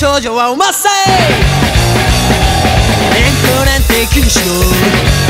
少女はおまっさい勉強なんて気にし